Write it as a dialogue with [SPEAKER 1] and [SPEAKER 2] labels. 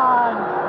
[SPEAKER 1] on.